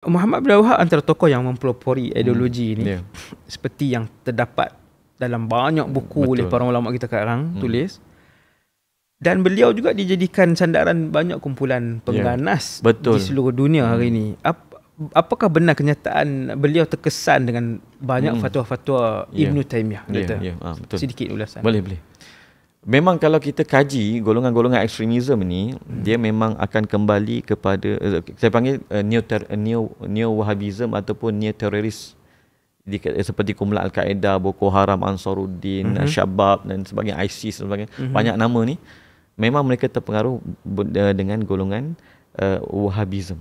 Muhammad bin Wahab antara tokoh yang mempelopori ideologi ini Ya. seperti yang terdapat dalam banyak buku Betul. oleh para ulama kita sekarang Hmm. tulis dan beliau juga dijadikan sandaran banyak kumpulan pengganas Betul. di seluruh dunia Hmm. hari ini. Ap, apakah benar kenyataan beliau terkesan dengan banyak Hmm. fatwa-fatwa Ya. Ibn Taymiyah? Ya, Doktor? ya. Ah, betul. Sedikit ulasan. Boleh, boleh. Memang kalau kita kaji golongan-golongan ekstremisme ni, hmm. dia memang akan kembali kepada uh, saya panggil uh, neo ter, uh, neo neo wahabism ataupun neo teroris di, eh, seperti kumpulan Al-Qaeda, Boko Haram, Ansaruddin, mm-hmm. Syabab dan sebagainya, ISIS dan sebagainya. Mm-hmm. Banyak nama ni memang mereka terpengaruh uh, dengan golongan uh, wahabism.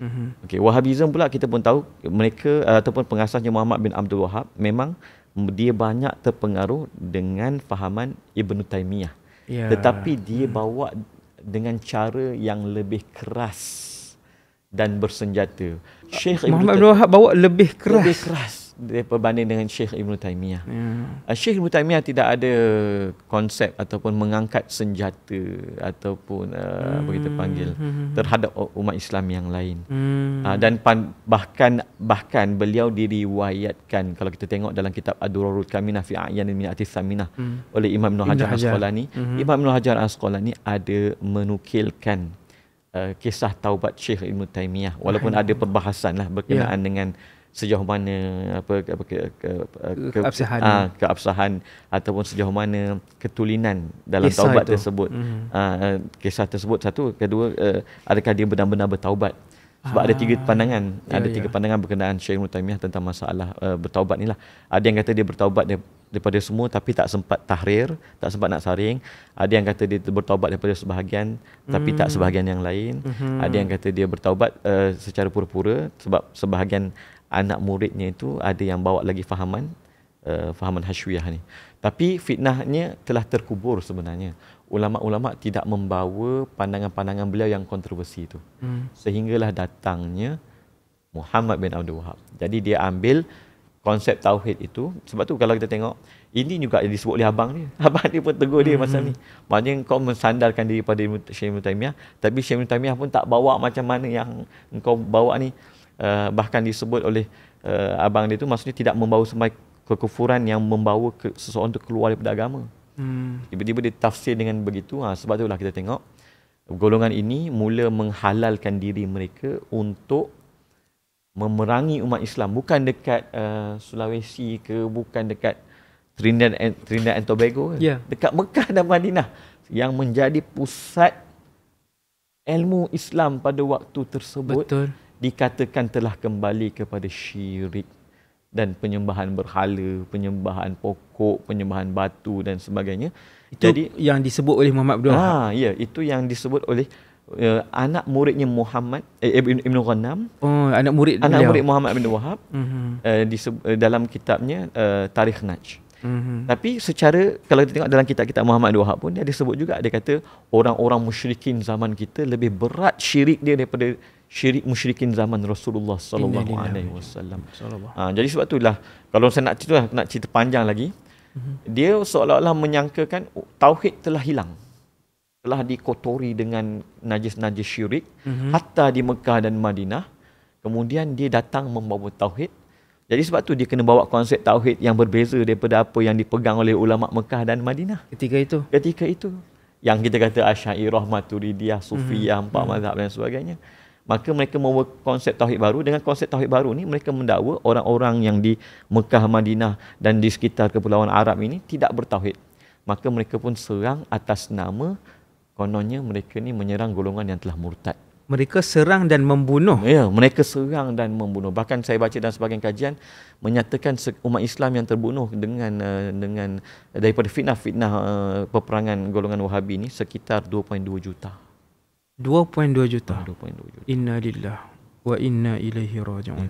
Mhm. Okey, Wahabism pula kita pun tahu mereka uh, ataupun pengasasnya Muhammad bin Abdul Wahab memang dia banyak terpengaruh dengan fahaman Ibn Taymiyah. Ya. Tetapi dia bawa dengan cara yang lebih keras dan bersenjata. Syekh Ibn Muhammad Taymiyah Wahab bawa lebih keras. lebih keras berbanding dengan Syekh Ibn Taymiyah. Ya. Uh, Syekh Ibn Taymiyah tidak ada konsep ataupun mengangkat senjata ataupun uh, apa kita panggil Hmm. terhadap umat Islam yang lain. Hmm. Uh, dan pan, bahkan bahkan beliau diriwayatkan kalau kita tengok dalam kitab Ad-Durarul Kaminah fi A'yan min Atis Saminah Hmm. oleh Imam Ibn Hajar Hajar. Asqalani. Mhm. Imam Ibn Hajar Asqalani ada menukilkan uh, kisah taubat Syekh Ibn Taymiyah walaupun ada perbahasan lah berkenaan Ya. dengan sejauh mana apa apa ke, ke, ke, Keabsahan. ah, keabsahan ataupun sejauh mana ketulinan dalam Kisah taubat itu. tersebut. Mhm. Uh, kisah tersebut satu, kedua uh, adakah dia benar-benar bertaubat? Sebab ada tiga Ah. pandangan, Ya, ada ya. tiga pandangan berkenaan Syekh Ibn Taymiyah tentang masalah uh, bertaubat ni lah. Ada yang kata dia bertaubat dar- daripada semua tapi tak sempat tahrir, tak sempat nak saring. Ada yang kata dia bertaubat daripada sebahagian tapi tak Hmm. sebahagian yang lain. Mhm. Ada yang kata dia bertaubat uh, secara pura-pura sebab sebahagian anak muridnya itu ada yang bawa lagi fahaman uh, fahaman Hashwiyah ni. Tapi fitnahnya telah terkubur sebenarnya. Ulama-ulama tidak membawa pandangan-pandangan beliau yang kontroversi itu. Hmm. Sehinggalah datangnya Muhammad bin Abdul Wahab. Jadi dia ambil konsep tauhid itu sebab tu kalau kita tengok ini juga disebut oleh abang dia. Abang dia pun tegur dia masa ni. Maknanya kau mensandarkan diri pada Syekh Ibn Taymiyah tapi Syekh Ibn Taymiyah pun tak bawa macam mana yang engkau bawa ni. Uh, bahkan disebut oleh uh, abang dia tu maksudnya tidak membawa sampai kekufuran yang membawa ke, seseorang tu keluar daripada agama. Hmm. Tiba-tiba dia tafsir dengan begitu. Ha, sebab itulah kita tengok golongan ini mula menghalalkan diri mereka untuk memerangi umat Islam. Bukan dekat uh, Sulawesi ke, bukan dekat Trinidad and, Trinidad and Tobago ke. Ya. Dekat Mekah dan Madinah yang menjadi pusat ilmu Islam pada waktu tersebut Betul. Dikatakan telah kembali kepada syirik dan penyembahan berhala, penyembahan pokok, penyembahan batu dan sebagainya. Itu Jadi yang disebut oleh Muhammad bin Wahab. ah ya itu yang disebut oleh uh, anak muridnya Muhammad eh, Ibn, Ibn Ghanam, Oh, anak murid anak beliau. murid Muhammad bin Wahab Mhm. uh, uh, dalam kitabnya uh, Tarikh Naj. Mhm. Tapi secara kalau kita tengok dalam kitab-kitab Muhammad bin Wahab pun dia disebut juga dia kata orang-orang musyrikin zaman kita lebih berat syirik dia daripada syirik musyrikin zaman Rasulullah sallallahu alaihi wasallam. Ha, jadi sebab itulah kalau saya nak cerita nak cerita panjang lagi, Mhm. dia seolah-olah menyangkakan oh, tauhid telah hilang. Telah dikotori dengan najis-najis syirik Mhm. hatta di Mekah dan Madinah. Kemudian dia datang membawa tauhid. Jadi sebab tu dia kena bawa konsep tauhid yang berbeza daripada apa yang dipegang oleh ulama Mekah dan Madinah Ketika itu. ketika itu. Yang kita kata Asy'ariyah, Maturidiyah, Sufiyah, Mhm. empat mazhab dan sebagainya. Maka mereka membawa konsep tauhid baru. Dengan konsep tauhid baru ni mereka mendakwa orang-orang yang di Mekah, Madinah dan di sekitar kepulauan Arab ini tidak bertauhid. Maka mereka pun serang atas nama kononnya mereka ni menyerang golongan yang telah murtad. Mereka serang dan membunuh. Ya, mereka serang dan membunuh. Bahkan saya baca dalam sebagian kajian menyatakan umat Islam yang terbunuh dengan uh, dengan daripada fitnah-fitnah uh, peperangan golongan Wahabi ni sekitar 2.2 juta. 2.2 juta. Ah, 2.2 juta. Inna lillah wa inna ilaihi rajiun. Hmm.